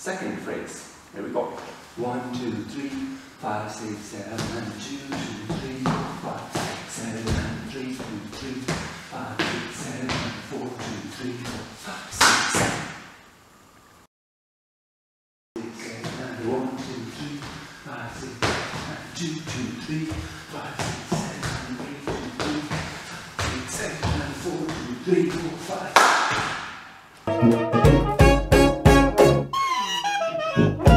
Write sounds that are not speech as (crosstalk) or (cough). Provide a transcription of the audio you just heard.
second phrase. Here we go. One, two, three, five, six, seven, two, two, three, five, six, seven, three, two, three, five, six, seven, four, two, three, four, five, six, seven. One, two, three, five, six, seven, two, two, three, five, six, seven, three, two, three, six, seven, four, two, three, four, Thank. (laughs)